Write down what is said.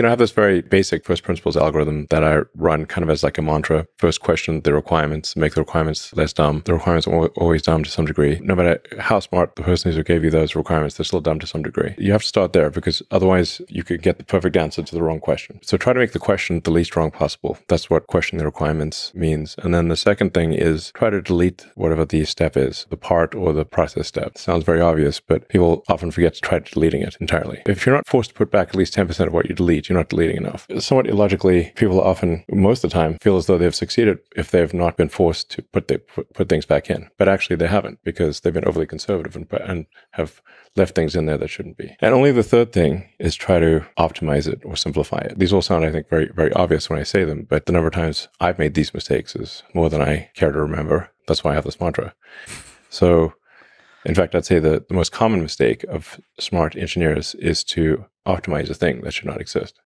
You know, I have this very basic first principles algorithm that I run kind of as like a mantra. First question the requirements, make the requirements less dumb. The requirements are always dumb to some degree. No matter how smart the person is who gave you those requirements, they're still dumb to some degree. You have to start there because otherwise you could get the perfect answer to the wrong question. So try to make the question the least wrong possible. That's what questioning the requirements means. And then the second thing is try to delete whatever the step is, the part or the process step. sounds very obvious, but people often forget to try deleting it entirely. If you're not forced to put back at least 10% of what you delete, you're not deleting enough. Somewhat illogically, people often, most of the time, feel as though they've succeeded if they've not been forced to put, the, put, put things back in. But actually, they haven't because they've been overly conservative and, and have left things in there that shouldn't be. And only the third thing is try to optimize it or simplify it. These all sound, I think, very, very obvious when I say them, but the number of times I've made these mistakes is more than I care to remember. That's why I have this mantra. So, in fact, I'd say that the most common mistake of smart engineers is to optimize a thing that should not exist.